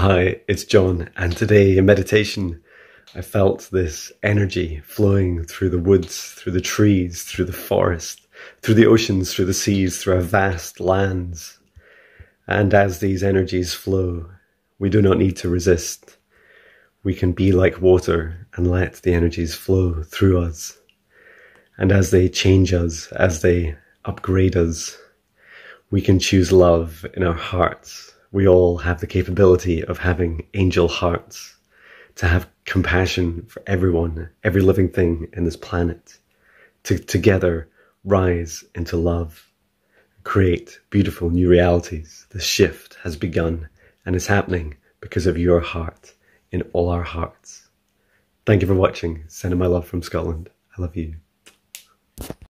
Hi, it's Jon, and today in meditation, I felt this energy flowing through the woods, through the trees, through the forest, through the oceans, through the seas, through our vast lands. And as these energies flow, we do not need to resist. We can be like water and let the energies flow through us. And as they change us, as they upgrade us, we can choose love in our hearts we all have the capability of having angel hearts, to have compassion for everyone, every living thing in this planet, to together rise into love, create beautiful new realities. The shift has begun and is happening because of your heart in all our hearts. Thank you for watching. Sending my love from Scotland. I love you.